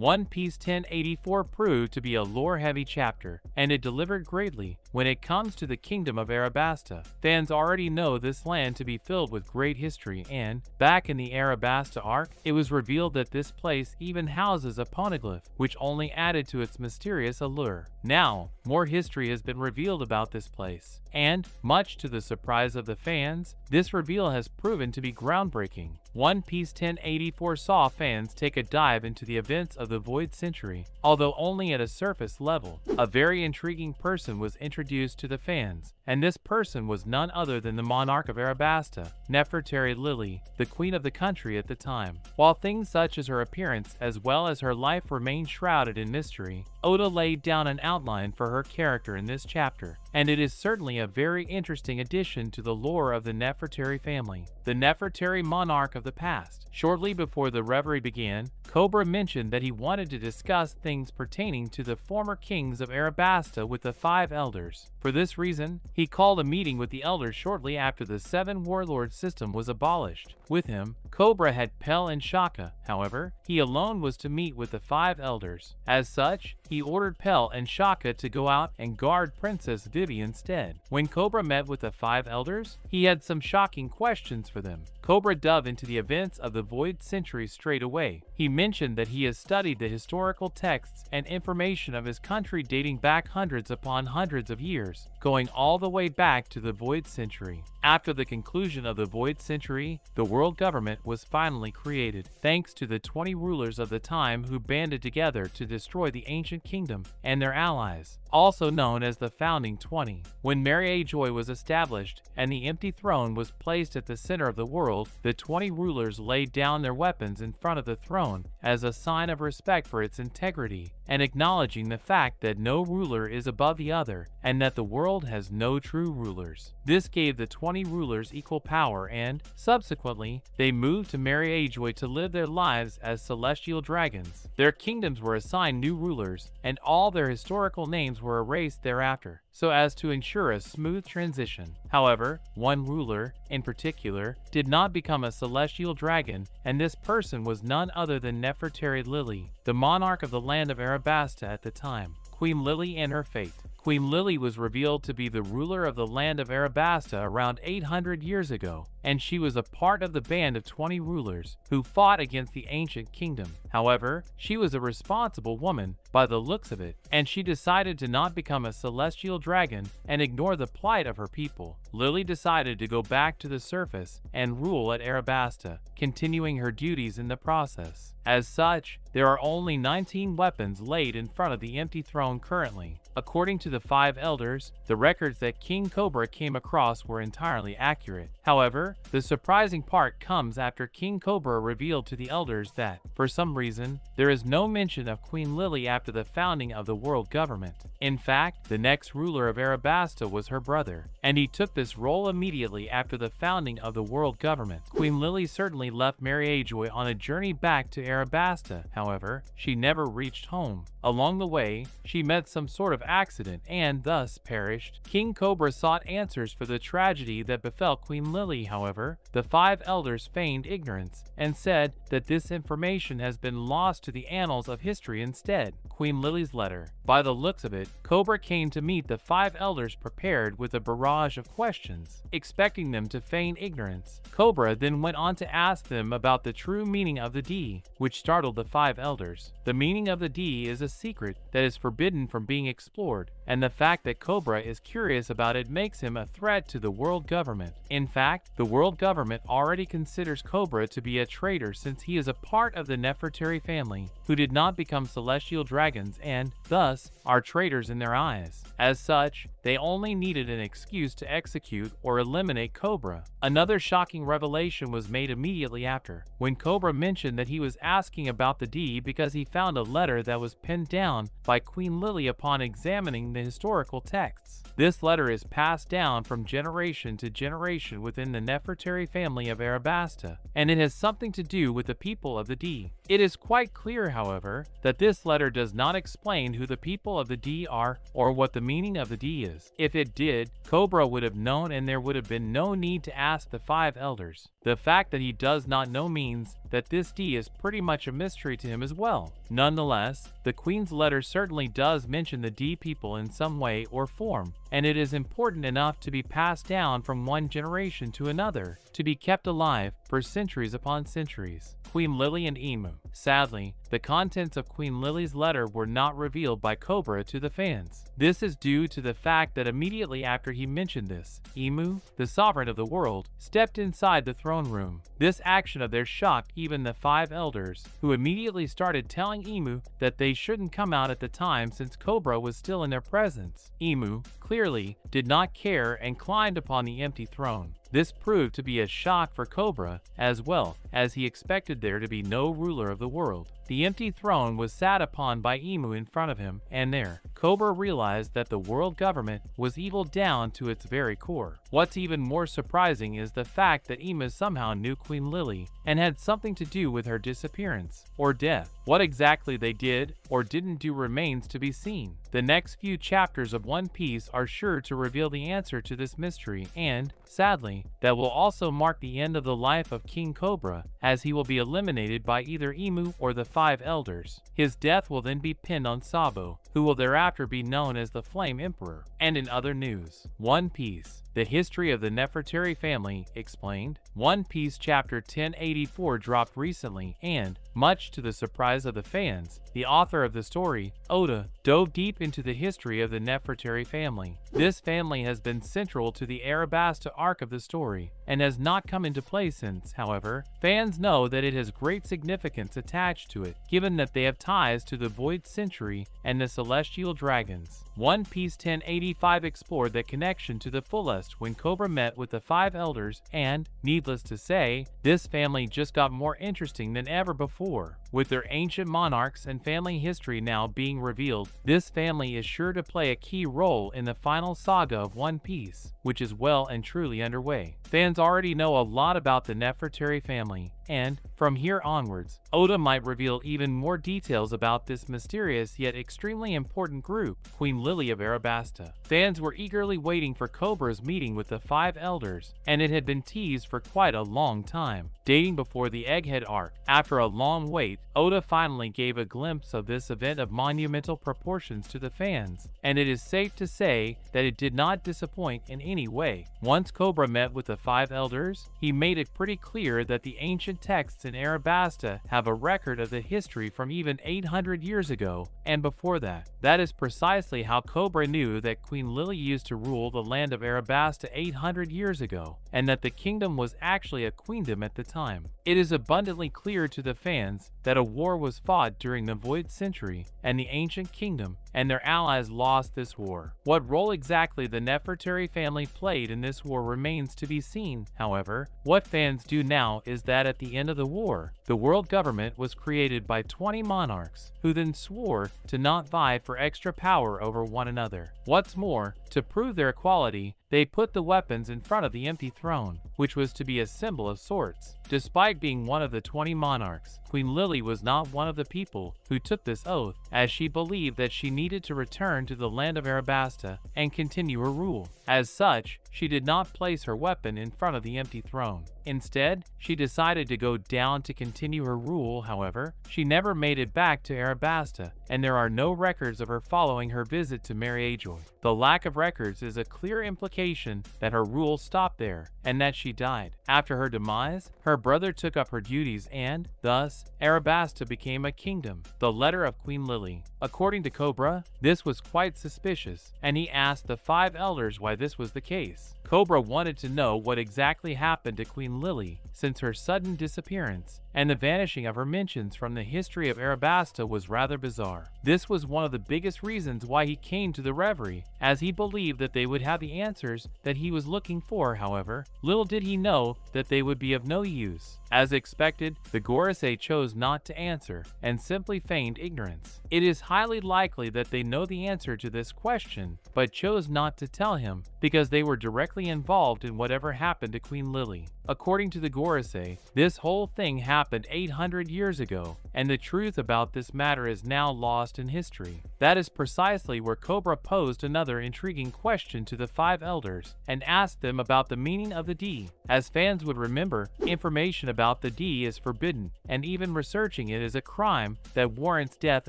One Piece 1084 proved to be a lore-heavy chapter, and it delivered greatly when it comes to the kingdom of Arabasta. Fans already know this land to be filled with great history and, back in the Arabasta arc, it was revealed that this place even houses a poneglyph, which only added to its mysterious allure. Now, more history has been revealed about this place, and, much to the surprise of the fans, this reveal has proven to be groundbreaking. One Piece 1084 saw fans take a dive into the events of the Void Century, although only at a surface level. A very intriguing person was introduced to the fans, and this person was none other than the monarch of Arabasta, Nefertari Lily, the queen of the country at the time. While things such as her appearance as well as her life remain shrouded in mystery, Oda laid down an outline for her character in this chapter, and it is certainly a very interesting addition to the lore of the Nefertari family, the Nefertari monarch of the past. Shortly before the reverie began, Cobra mentioned that he wanted to discuss things pertaining to the former kings of Arabasta with the five elders. For this reason, he called a meeting with the elders shortly after the seven warlord system was abolished. With him, Cobra had Pell and Shaka. However, he alone was to meet with the five elders. As such, he ordered Pell and Shaka to go out and guard Princess Vivi instead. When Cobra met with the five elders, he had some shocking questions for them. Cobra dove into the events of the Void Century straight away. He mentioned that he has studied the historical texts and information of his country dating back hundreds upon hundreds of years, going all the way back to the Void Century. After the conclusion of the Void Century, the world government was finally created, thanks to the 20 rulers of the time who banded together to destroy the ancient kingdom and their allies, also known as the Founding 20. When Mary Geoise was established and the empty throne was placed at the center of the world, the 20 rulers laid down their weapons in front of the throne as a sign of respect for its integrity and acknowledging the fact that no ruler is above the other and that the world has no true rulers. This gave the 20 rulers equal power and, subsequently, they moved to Mary Geoise to live their lives as celestial dragons. Their kingdoms were assigned new rulers, and all their historical names were erased thereafter so as to ensure a smooth transition. However, one ruler, in particular, did not become a celestial dragon, and this person was none other than Nefertari Lily, the monarch of the land of Arabasta at the time. Queen Lily and her fate. Queen Lily was revealed to be the ruler of the land of Arabasta around 800 years ago, and she was a part of the band of 20 rulers who fought against the ancient kingdom. However, she was a responsible woman by the looks of it, and she decided to not become a celestial dragon and ignore the plight of her people. Lily decided to go back to the surface and rule at Arabasta, continuing her duties in the process. As such, there are only 19 weapons laid in front of the empty throne currently. According to the five elders, the records that King Cobra came across were entirely accurate. However, the surprising part comes after King Cobra revealed to the elders that, for some reason, there is no mention of Queen Lily after the founding of the world government. In fact, the next ruler of Arabasta was her brother, and he took this role immediately after the founding of the world government. Queen Lily certainly left Mary Geoise on a journey back to Arabasta, however, she never reached home. Along the way, she met some sort of accident and thus perished. King Cobra sought answers for the tragedy that befell Queen Lily, however. The five elders feigned ignorance and said that this information has been lost to the annals of history instead. Queen Lily's letter. By the looks of it, Cobra came to meet the five elders prepared with a barrage of questions, expecting them to feign ignorance. Cobra then went on to ask them about the true meaning of the D, which startled the five elders. The meaning of the D is a secret that is forbidden from being explored, and the fact that Cobra is curious about it makes him a threat to the world government. In fact, the world government already considers Cobra to be a traitor since he is a part of the Nefertari family, who did not become celestial dragons and, thus, are traitors in their eyes. As such, they only needed an excuse to execute or eliminate Cobra. Another shocking revelation was made immediately after, when Cobra mentioned that he was asking about the D because he found a letter that was pinned down by Queen Lily upon examining the historical texts. This letter is passed down from generation to generation within the Nefertari family of Arabasta, and it has something to do with the people of the D. It is quite clear, however, that this letter does not explain who the people of the D are or what the meaning of the D is is. If it did, Cobra would have known and there would have been no need to ask the five elders. The fact that he does not know means that this D is pretty much a mystery to him as well. Nonetheless, the Queen's letter certainly does mention the D people in some way or form, and it is important enough to be passed down from one generation to another, to be kept alive for centuries upon centuries. Queen Lily and Imu. Sadly, the contents of Queen Lily's letter were not revealed by Cobra to the fans. This is due to the fact that immediately after he mentioned this, Imu, the sovereign of the world, stepped inside the throne room. This action of theirs shocked even the five elders, who immediately started telling Imu that they shouldn't come out at the time since Cobra was still in their presence. Imu, clearly, did not care and climbed upon the empty throne. This proved to be a shock for Cobra, as well as he expected there to be no ruler of the world. The empty throne was sat upon by Imu in front of him, and there, Cobra realized that the world government was evil down to its very core. What's even more surprising is the fact that Imu somehow knew Queen Lily and had something to do with her disappearance or death. What exactly they did or didn't do remains to be seen. The next few chapters of One Piece are sure to reveal the answer to this mystery and, sadly, that will also mark the end of the life of King Cobra as he will be eliminated by either Imu or the five elders. His death will then be pinned on Sabo, who will thereafter be known as the Flame Emperor. And in other news, One Piece, the history of the Nefertari family explained. One Piece chapter 1084 dropped recently and, much to the surprise of the fans, the author of the story, Oda, dove deep into the history of the Nefertari family. This family has been central to the Arabasta arc of the story and has not come into play since, however. Fans know that it has great significance attached to it, given that they have ties to the Void Century and the Celestial Dragons. One Piece 1085 explored that connection to the fullest when Cobra met with the five elders and, needless to say, this family just got more interesting than ever before. With their ancient monarchs and family history now being revealed, this family is sure to play a key role in the final saga of One Piece, which is well and truly underway. Fans already know a lot about the Nefertari family, and, from here onwards, Oda might reveal even more details about this mysterious yet extremely important group, Queen Lily of Arabasta. Fans were eagerly waiting for Cobra's meeting with the five elders, and it had been teased for quite a long time, dating before the Egghead arc. After a long wait, Oda finally gave a glimpse of this event of monumental proportions to the fans, and it is safe to say that it did not disappoint in any way. Once Cobra met with the five elders, he made it pretty clear that the ancient texts in Arabasta have a record of the history from even 800 years ago and before that. That is precisely how Cobra knew that Queen Lily used to rule the land of Arabasta 800 years ago, and that the kingdom was actually a queendom at the time. It is abundantly clear to the fans that a war was fought during the Void Century, and the Ancient Kingdom and their allies lost this war. What role exactly the Nefertari family played in this war remains to be seen, however. What fans do now is that at the end of the war, the world government was created by 20 monarchs, who then swore to not vie for extra power over one another. What's more, to prove their equality, they put the weapons in front of the empty throne, which was to be a symbol of sorts. Despite being one of the 20 monarchs, Queen Lily was not one of the people who took this oath, as she believed that she needed to return to the land of Arabasta and continue her rule. As such, she did not place her weapon in front of the empty throne. Instead, she decided to go down to continue her rule, however. She never made it back to Arabasta, and there are no records of her following her visit to Mary Geoise. The lack of records is a clear implication that her rule stopped there, and that she died. After her demise, her brother took up her duties and, thus, Arabasta became a kingdom, the letter of Queen Lily. According to Cobra, this was quite suspicious, and he asked the five elders why this was the case. Cobra wanted to know what exactly happened to Queen Lily since her sudden disappearance, and the vanishing of her mentions from the history of Arabasta was rather bizarre. This was one of the biggest reasons why he came to the Reverie, as he believed that they would have the answers that he was looking for, however. Little did he know that they would be of no use. As expected, the Gorosei chose not to answer, and simply feigned ignorance. It is highly likely that they know the answer to this question, but chose not to tell him because they were directly involved in whatever happened to Queen Lily. According to the Gorosei, this whole thing happened 800 years ago, and the truth about this matter is now lost in history. That is precisely where Cobra posed another intriguing question to the five elders and asked them about the meaning of the D. As fans would remember, information about the D is forbidden, and even researching it is a crime that warrants death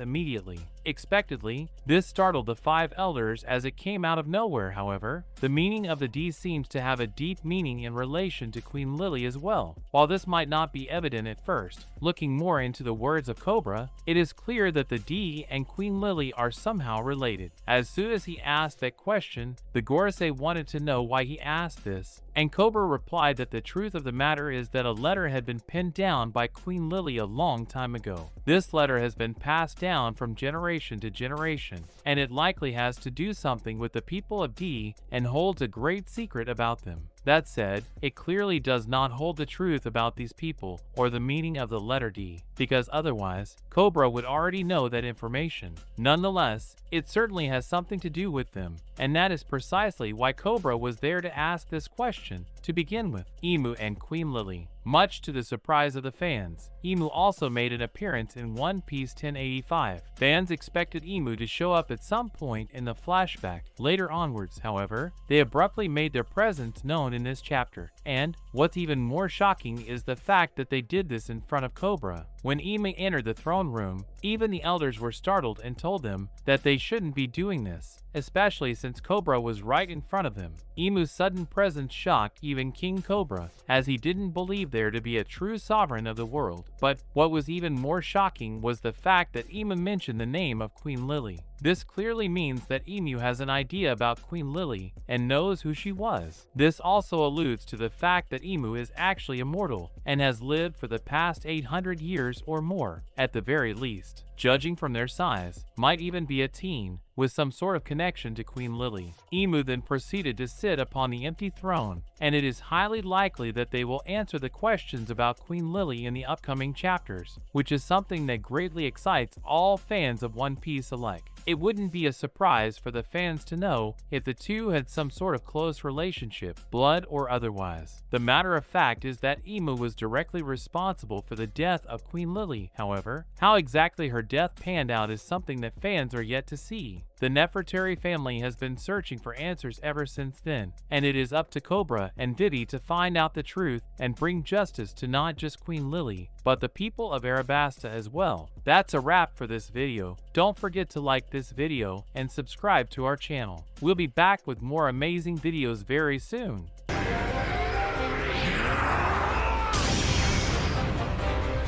immediately. Expectedly, this startled the five elders as it came out of nowhere, however. The meaning of the D seems to have a deep meaning in relation to Queen Lily as well. While this might not be evident at first, looking more into the words of Cobra, it is clear that the D and Queen Lily are somehow related. As soon as he asked that question, the Gorosei wanted to know why he asked this, and Cobra replied that the truth of the matter is that a letter had been pinned down by Queen Lily a long time ago. This letter has been passed down from generation to generation, and it likely has to do something with the people of D and holds a great secret about them. That said, it clearly does not hold the truth about these people or the meaning of the letter D, because otherwise, Cobra would already know that information. Nonetheless, it certainly has something to do with them, and that is precisely why Cobra was there to ask this question to begin with. Imu and Queen Lily. Much to the surprise of the fans, Imu also made an appearance in One Piece 1085. Fans expected Imu to show up at some point in the flashback. Later onwards, however, they abruptly made their presence known in this chapter. And, what's even more shocking is the fact that they did this in front of Cobra. When Imu entered the throne room, even the elders were startled and told them that they shouldn't be doing this, especially since Cobra was right in front of them. Imu's sudden presence shocked even King Cobra, as he didn't believe there to be a true sovereign of the world. But what was even more shocking was the fact that Imu mentioned the name of Queen Lily. This clearly means that Imu has an idea about Queen Lily and knows who she was. This also alludes to the fact that Imu is actually immortal and has lived for the past 800 years or more, at the very least. Judging from their size, might even be a teen, with some sort of connection to Queen Lily. Imu then proceeded to sit upon the empty throne, and it is highly likely that they will answer the questions about Queen Lily in the upcoming chapters, which is something that greatly excites all fans of One Piece alike. It wouldn't be a surprise for the fans to know if the two had some sort of close relationship, blood or otherwise. The matter of fact is that Imu was directly responsible for the death of Queen Lily, however. How exactly her death panned out is something that fans are yet to see. The Nefertari family has been searching for answers ever since then, and it is up to Cobra and Vivi to find out the truth and bring justice to not just Queen Lily, but the people of Arabasta as well. That's a wrap for this video. Don't forget to like this video and subscribe to our channel. We'll be back with more amazing videos very soon.